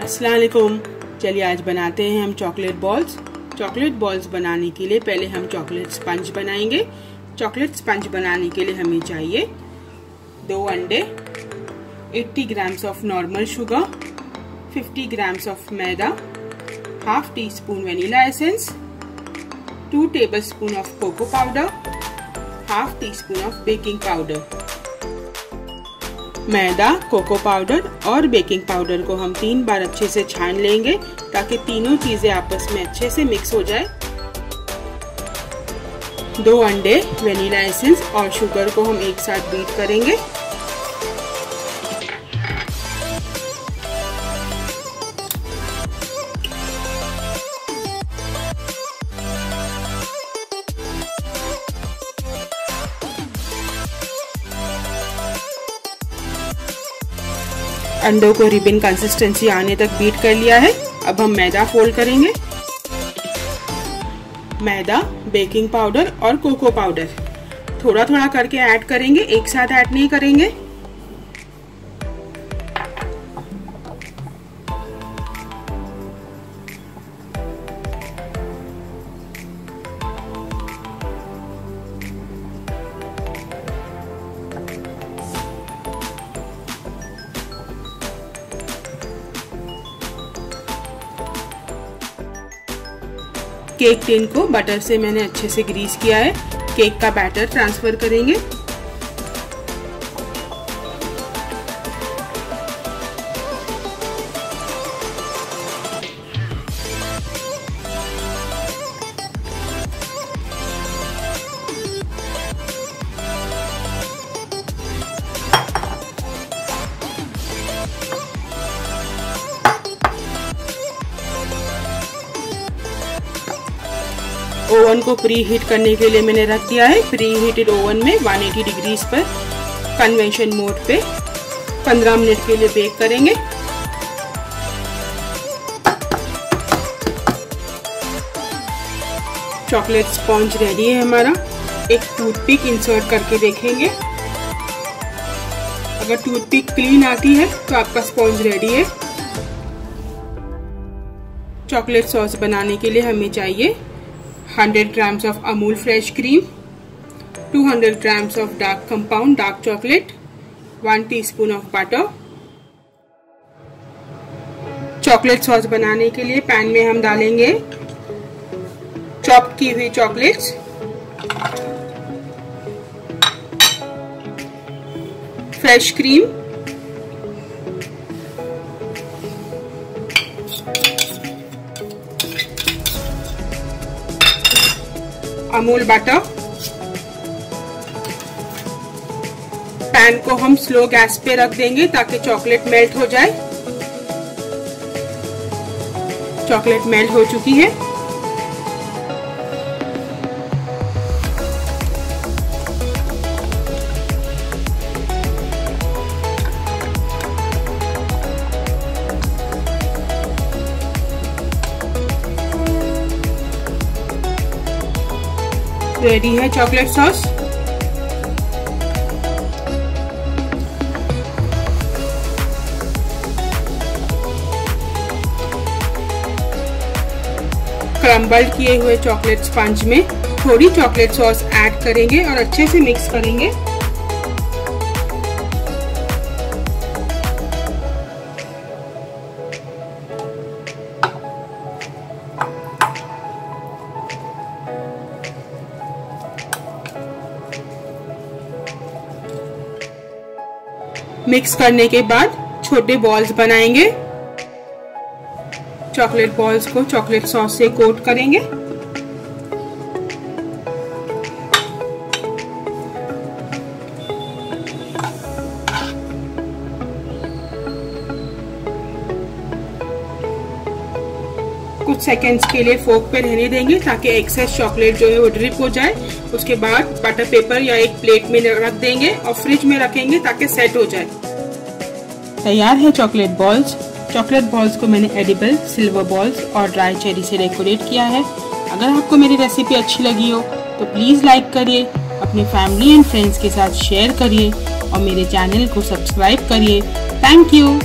असलकुम चलिए आज बनाते हैं हम चॉकलेट बॉल्स। चॉकलेट बॉल्स बनाने के लिए पहले हम चॉकलेट स्पंज बनाएँगे। चॉकलेट स्पंज बनाने के लिए हमें चाहिए दो अंडे 80 grams of normal sugar 50 grams of maida vanilla essence two tablespoon of cocoa powder half teaspoon of baking powder मैदा कोको पाउडर और बेकिंग पाउडर को हम तीन बार अच्छे से छान लेंगे ताकि तीनों चीज़ें आपस में अच्छे से मिक्स हो जाए। दो अंडे वेनिला एसेंस और शुगर को हम एक साथ बीट करेंगे। अंडों को रिबिन कंसिस्टेंसी आने तक बीट कर लिया है। अब हम मैदा फोल्ड करेंगे। मैदा बेकिंग पाउडर और कोको पाउडर थोड़ा थोड़ा करके ऐड करेंगे, एक साथ ऐड नहीं करेंगे। केक टिन को बटर से मैंने अच्छे से ग्रीस किया है। केक का बैटर ट्रांसफ़र करेंगे। ओवन को प्री हीट करने के लिए मैंने रख दिया है। प्री हीटेड ओवन में 180 डिग्रीज पर कन्वेंशन मोड पे 15 मिनट के लिए बेक करेंगे। चॉकलेट स्पॉन्ज रेडी है हमारा। एक टूथपिक इंसर्ट करके देखेंगे। अगर टूथपिक क्लीन आती है तो आपका स्पॉन्ज रेडी है। चॉकलेट सॉस बनाने के लिए हमें चाहिए 100 grams of Amul fresh cream, 200 grams of dark compound dark chocolate, 1 teaspoon of butter. Chocolate sauce बनाने के लिए पैन में हम डालेंगे चॉप की हुई chocolates fresh cream Amul butter pan को हम स्लो गैस पे रख देंगे ताकि चॉकलेट मेल्ट हो जाए। चॉकलेट मेल्ट हो चुकी है। रेडी है चॉकलेट सॉस। क्रम्बल किए हुए चॉकलेट स्पंज में थोड़ी चॉकलेट सॉस ऐड करेंगे और अच्छे से मिक्स करेंगे। मिक्स करने के बाद छोटे बॉल्स बनाएँगे। चॉकलेट बॉल्स को चॉकलेट सॉस से कोट करेंगे। कुछ सेकेंड्स के लिए फोक पे रहने देंगे ताकि एक्सेस चॉकलेट जो है वो ड्रिप हो जाए। उसके बाद बटर पेपर या एक प्लेट में रख देंगे और फ्रिज में रखेंगे ताकि सेट हो जाए। तैयार है चॉकलेट बॉल्स चॉकलेट बॉल्स को मैंने एडिबल सिल्वर बॉल्स और ड्राई चेरी से डेकोरेट किया है। अगर आपको मेरी रेसिपी अच्छी लगी हो तो प्लीज़ लाइक करिए, अपने फैमिली एंड फ्रेंड्स के साथ शेयर करिए और मेरे चैनल को सब्सक्राइब करिए। Thank you